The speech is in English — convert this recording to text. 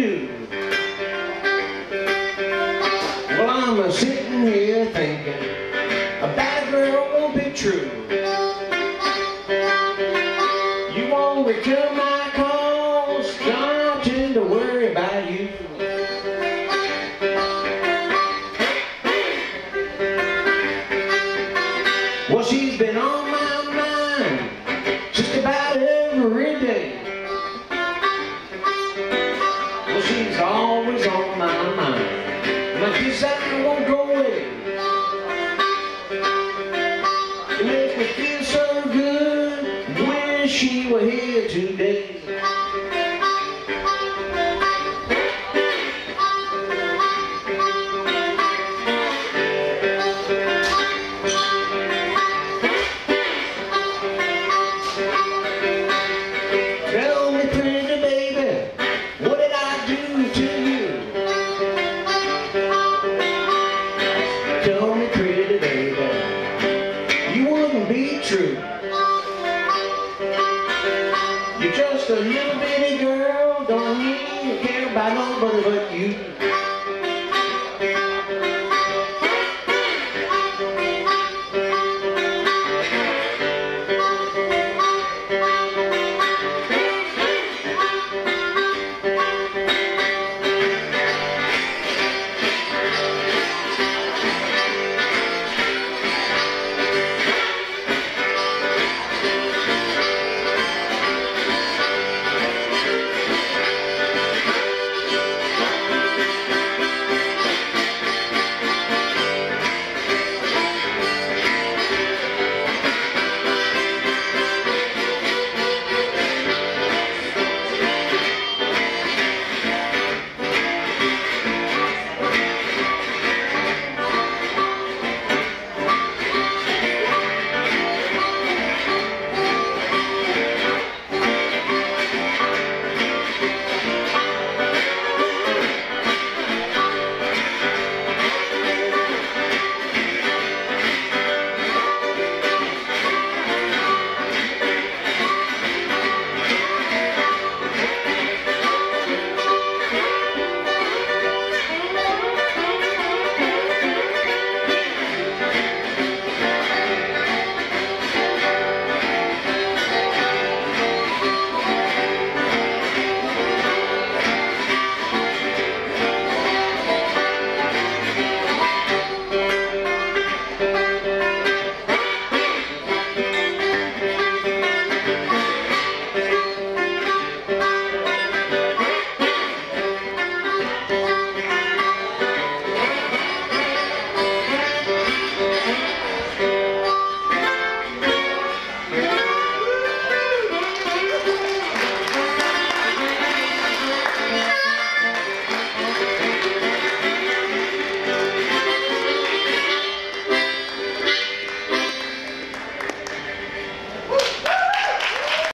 do. Well, I'm a sitting here thinking a bad girl won't be true. You won't return my calls, starting to worry about you. Well, she's been on me feel so good. Wish she were here today. true. You're just a little bitty girl, don't need to care about nobody but you.